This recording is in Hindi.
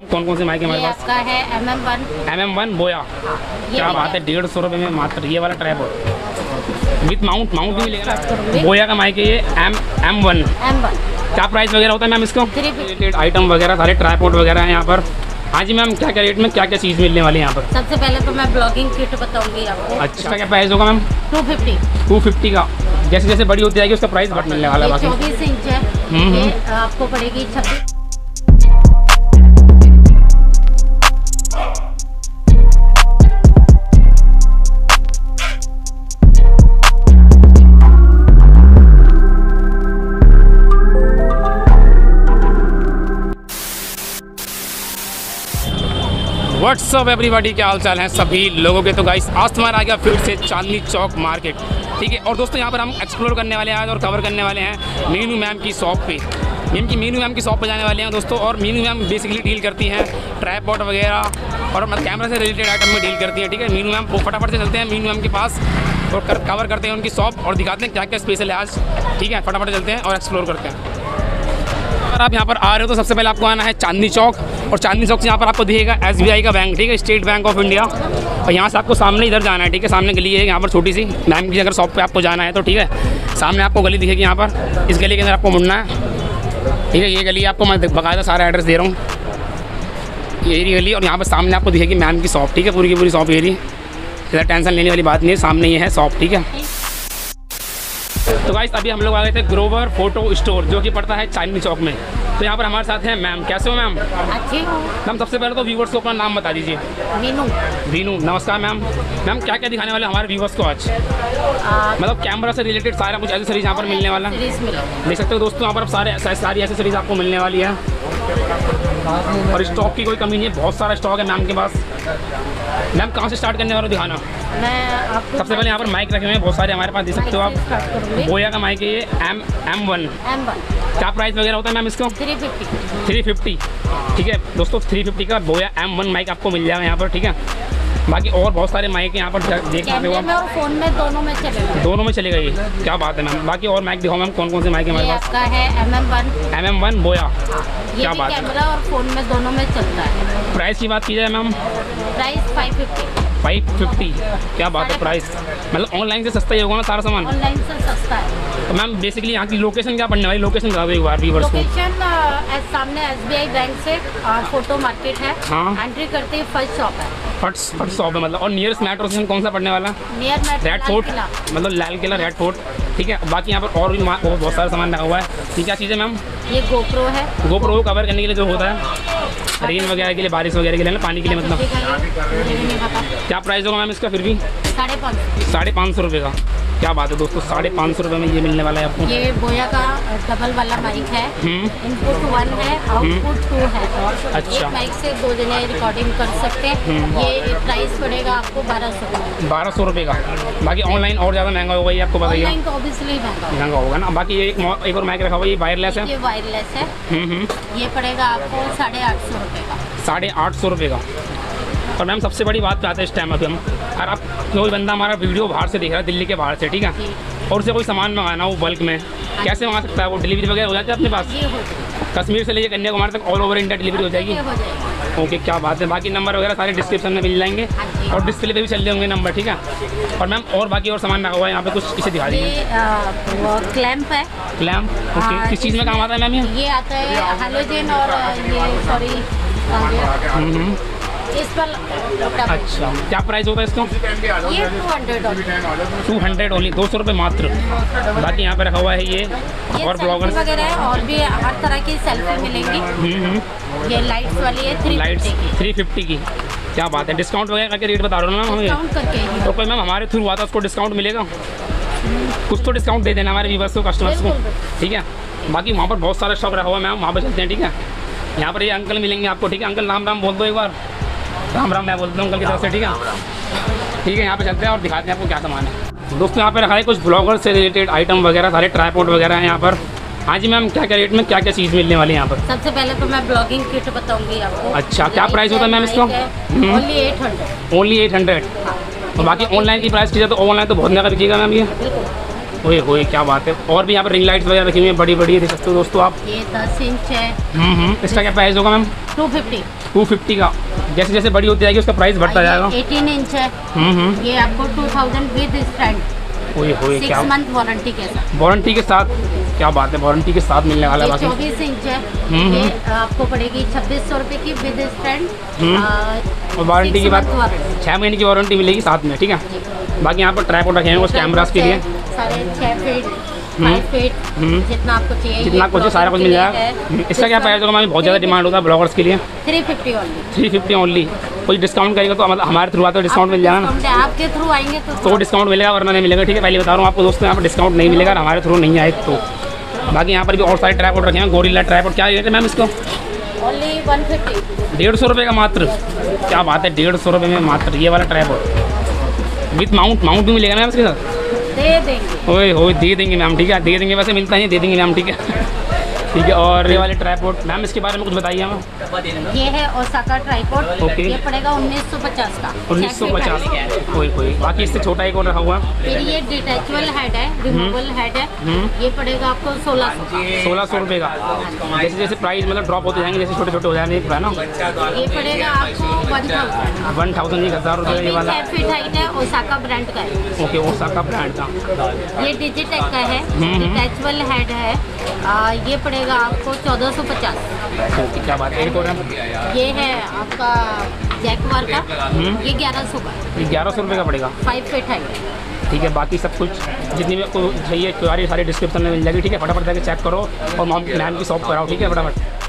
कौन कौन से माइक है हमारे पास? आपका है M M one M M one बोया। क्या बात है डेढ़ सौ रुपये में मात्र ये वाला ट्रैप विथ माउंट माउंट भी मिलेगा बोया का माइक है ये M M one M one क्या प्राइस वगैरह होता है मैम इसको? रिलेटेड आइटम वगैरह सारे ट्राईपोर्ट वगैरह हैं यहाँ पर। हाँ जी मैम क्या क्या रेट में क्या क्या चीज़ मिलने वाली है यहाँ पर? सबसे पहले तो मैं ब्लॉगिंग किट बताऊँगी आपको। अच्छा। क्या प्राइस होगा ma'am two fifty two fifty का। जैसे जैसे बड़ी होती जाएगी उसका प्राइस घट मिलने वाला है चौबीस इंच है। हम्म, आपको पड़ेगी छब्बीस। व्हाट्सअप एवरीबॉडी क्या हाल चाल है सभी लोगों के? तो गाइस आज तुम्हारा आ गया फिर से चांदनी चौक मार्केट ठीक है? और दोस्तों, यहाँ पर हम एक्सप्लोर करने वाले हैं और कवर करने वाले हैं मीनू मैम की शॉप पे। मैम की मीनू मैम की शॉप पे जाने वाले हैं दोस्तों और मीनू मैम बेसिकली डील करती हैं ट्राईपॉड वगैरह और मतलब कैमरा से रिलेटेड आइटम में डील करती हैं, ठीक है? मीनू मैम, वो फटाफट से चलते हैं मीनू मैम के पास और कवर करते हैं उनकी शॉप और दिखाते हैं क्या क्या स्पेशल है आज। ठीक है? फटाफट चलते हैं और एक्सप्लोर करते हैं। अगर आप यहाँ पर आ रहे हो तो सबसे पहले आपको आना है चांदनी चौक और चांदनी चौक से यहाँ पर आपको दिखेगा एसबीआई का बैंक, ठीक है? स्टेट बैंक ऑफ़ इंडिया और यहाँ से आपको सामने इधर जाना है, ठीक है? सामने गली है यहाँ पर छोटी सी। मैम की अगर शॉप पर आपको जाना है तो ठीक है? सामने आपको गली दिखेगी यहाँ पर। इस गली के अंदर आपको मुड़ना है, ठीक है? ये गली आपको मैं बकायदा सारा एड्रेस दे रहा हूँ। ये गली और यहाँ पर सामने आपको दिखेगी मैम की शॉप ठीक है? पूरी की पूरी शॉप ये ज़्यादा टेंशन लेने वाली बात नहीं है, सामने ये है शॉप ठीक है? गाइस अभी हम लोग आ गए थे ग्रोवर फ़ोटो स्टोर जो कि पड़ता है चांदनी चौक में। तो यहाँ पर हमारे साथ हैं मैम। कैसे हो मैम? अच्छी हूँ। मैम सबसे पहले तो व्यूवर्स को अपना नाम बता दीजिए। मीनू। वीनू नमस्कार मैम। मैम क्या क्या दिखाने वाले हैं हमारे व्यूवर्स को आज? मतलब कैमरा से रिलेटेड सारा कुछ एसेसरीज यहाँ पर मिलने वाला। देख सकते हो दोस्तों यहाँ पर सारे सारी एसेसरीज आपको मिलने वाली है। और स्टॉक की कोई कमी नहीं है बहुत सारा स्टॉक है मैम के पास। मैम कहाँ से स्टार्ट करने वाले दिखाना? मैं सबसे पहले यहाँ पर माइक रखे हुए हैं बहुत सारे हमारे पास देख सकते हो आप। बोया का माइक है ये M M one M one क्या प्राइस वगैरह होता है मैम इसको? थ्री फिफ्टी थ्री फिफ्टी ठीक है दोस्तों थ्री फिफ्टी का बोया एम वन माइक आपको मिल जाएगा यहाँ पर ठीक है? बाकी और बहुत सारे माइक यहाँ पर देख सकते हो आप। फ़ोन में दोनों में चलेगा। दोनों में चलेगा ये। क्या बात है मैम बाकी और माइक दिखाओ मैम कौन कौन से माइक है हमारे पास? आपका है M M one M M one बोया। क्या बात है। और फ़ोन में दोनों में चलता है। प्राइस की बात की जाए ma'am price five fifty five fifty क्या बात है प्राइस मतलब ऑनलाइन से सस्ता ही होगा ना सारा सामान? ऑनलाइन से सस्ता है। तो मैम बेसिकली यहाँ की लोकेशन क्या पढ़ने वाली? लोकेशन बता दो एक बार व्यूवर्स को। लोकेशन एस- सामने एसबीआई बैंक से फ़ोटो मार्केट है। हाँ। एंट्री करते ही फ़र्स्ट शॉप है। फट फट शॉप है मतलब। और नियरेस्ट मेट्रो स्टेशन कौन सा पड़ने वाला? नियर मेट्रो रेड फोर्ट मतलब लाल किला रेड फोर्ट ठीक है बाकी यहाँ पर और भी बहुत बहुत सारा सामान लगा हुआ है। ये क्या चीज़ है मैम? ये गोप्रो है। गोप्रो को कवर करने के लिए जो होता है रेन वगैरह के लिए बारिश वगैरह के लिए ना पानी के लिए मतलब। ठीक क्या प्राइस होगा मैम इसका फिर भी? साढ़े पाँच सौ। साढ़े पाँच सौ रुपये का। क्या बात है दोस्तों साढ़े पाँच सौ रुपये में ये मिलने वाला है आपको। ये बोया का डबल वाला माइक है। हम्म, इनपुट वन है आउटपुट टू है। अच्छा। एक माइक से दो जने रिकॉर्डिंग कर सकते हैं। ये प्राइस पड़ेगा आपको बारह सौ। बारह सौ रुपये का। बाकी ऑनलाइन और ज़्यादा महँगा होगा ये आपको बताइए तो महँगा होगा। ना। बाकी ये एक एक और माइक रखा हुआ ये वायरलेस है। ये वायरलेस है। हम्म, हम्म, ये पड़ेगा आपको साढ़े आठ सौ रुपये का। साढ़े आठ सौ रुपये का। और मैम सबसे बड़ी बात पे आते हैं इस टाइम अभी हम। अगर आप कोई बंदा हमारा वीडियो बाहर से देख रहा है दिल्ली के बाहर से ठीक है? और उसे कोई सामान मंगाना हो बल्क में कैसे मंगा सकता है वो? डिलीवरी वगैरह हो जाती है अपने पास? हो कश्मीर से लेकर कन्याकुमारी तक ऑल ओवर इंडिया डिलीवरी हो हो जाएगा। ओके क्या बात है। बाकी नंबर वगैरह सारे डिस्क्रिप्शन में मिल जाएँगे। हाँ और डिस्प्ले पे भी चल रहे होंगे नंबर ठीक है? और मैम और बाकी और सामान लगा हुआ है यहाँ पे कुछ इसे दिखा दीजिए क्लैंप है। क्लैम्प ओके हाँ, किस चीज़ में काम आता है मैम ये? आता है हेलोजन और ये सॉरी इस पर अच्छा क्या प्राइस होता है इसका? ये टू हंड्रेड ओनली दो सौ रुपये मात्र। बाकी यहाँ पे रखा हुआ है ये ये और सेल्फी ब्लॉगर्स वगैरह है और भी हर तरह की सेल्फी मिलेंगी। ये लाइट्स वाली है थ्री लाइट्स थ्री फिफ्टी की। क्या बात है डिस्काउंट वगैरह करके रेट बता रहे हो ना मैम हमें? तो कोई मैम हमारे थ्रू हुआ था उसको डिस्काउंट मिलेगा? कुछ तो डिस्काउंट दे देना हमारे व्यूवर्स को कस्टमर्स को। ठीक है? बाकी वहाँ पर बहुत सारा स्टॉक रखा हुआ है मैम वहाँ पर चलते हैं ठीक है? यहाँ पर ये अंकल मिलेंगे आपको ठीक है? अंकल राम राम बोल दो एक बार। राम राम मैं बोलता हूँ अंकल की तरफ़ से ठीक है? ठीक है यहाँ पे चलते हैं और दिखाते हैं आपको क्या सामान है। दोस्तों यहाँ पे रखा है कुछ ब्लॉगर से रिलेटेड आइटम वगैरह सारे ट्राईपोर्ट वगैरह हैं यहाँ पर। हाँ जी मैम क्या क्या रेट में क्या क्या चीज़ मिलने वाली है यहाँ पर? सबसे पहले तो मैं ब्लॉगिंग किट बताऊँगी आपको। अच्छा, क्या प्राइस होता है मैम इसका? Only eight hundred only eight hundred और बाकी ऑनलाइन की प्राइस की जाए तो ऑनलाइन तो बहुत महँगा बिकेगा मैम ये। ओए होए क्या बात है। और भी यहाँ पर रिंग लाइट्स वगैरह रखी हुई हैं बड़ी बड़ी देख सकते हो दोस्तों आप। ये दस इंच है। हम्म हम्म इसका क्या प्राइस होगा ma'am two fifty two fifty का। जैसे जैसे बड़ी होती जाएगी उसका प्राइस बढ़ता जाएगा। एटीन इंच है। हम्म हम्म। ये आपको टू थाउज़ेंड विद स्टैंड ओए होए क्या मंथ वारंटी के साथ। वारंटी के साथ? क्या बात है वारंटी के साथ मिलने वाला बाकी। चौबीस इंच है। ये आपको पड़ेगी छब्बीस सौ रुपये की विद स्टैंड। और वारंटी की बात month warranty। छः महीने की वारंटी मिलेगी साथ में ठीक है? बाकी यहाँ पर ट्रैपॉड रखे हैं उस कैमरास के लिए। साढ़े छः फीट फाइव फीट हम्म। जितना आपको चाहिए जितना कुछ सारा कुछ मिल जाएगा। हम्म, इसका क्या प्राइस होगा मैम बहुत ज़्यादा डिमांड होता है ब्लॉगर्स के लिए। Three fifty only three fifty only कोई डिस्काउंट करेगा तो हमारे थ्रू आता है डिस्काउंट मिल जाएगा ना। आपके थ्रू आएँगे तो तो डिस्काउंट मिलेगा वरना नहीं मिलेगा। ठीक है पहले बता रहा हूँ आपको दोस्तों यहाँ पर डिस्काउंट नहीं मिलेगा हमारे थ्रू नहीं आए तो। बाकी यहाँ पर भी और सारे ट्रैपॉड रखे हैं गोरिल्ला ट्रैपॉड क्या रेट है मैम इसको? डेढ़ सौ रुपये का मात्र। क्या बात है डेढ़ सौ रुपये में मात्र ये वाला ट्रैपॉड विथ माउंट माउंट भी मिलेगा मैम इसके साथ? दे देंगे। ओए होए दे देंगे मैम, ठीक है, दे देंगे, वैसे मिलता नहीं दे देंगे मैम, ठीक है। ठीक है और ये वाले ट्रैपॉड मैम इसके बारे में कुछ बताइए हमें। ये है ओसाका ट्राईपोड ओके। ये पड़ेगा उन्नीस सौ पचास का। उन्नीस सौ पचास। कोई कोई बाकी इससे छोटा एक और रखा हुआ। फिर ये डिटैचबल हेड है रिमूवल हेड है। हम्म। ये पड़ेगा आपको सोलह सौ सोलह सौ रुपये का। जैसे जैसे प्राइस मतलब ड्रॉप होते जाएँगे जैसे छोटे छोटे हो जाएँगे है ना? ये पड़ेगा आपको वन थाउज़ेंड वन थाउज़ेंड एक हज़ार रुपये ये वाला। हाइट है ओसाका ब्रांड का है। ओके ओसाका ब्रांड का। ये डिजिटेक का है। हम्म। डिटैचबल हेड है। ये पड़ेगा आपको चौदह सौ पचास। क्या बात है? ये है आपका जैकवार का। हम्म। ये ग्यारह सौ का। ये ग्यारह सौ रुपये का पड़ेगा। फाइव फीट है ठीक है बाकी सब कुछ जितनी भी आपको चाहिए सारी सारी डिस्क्रिप्शन में मिल जाएगी। ठीक है फटाफट जाकर चेक करो और मैम की शॉप कराओ। ठीक है फटाफट।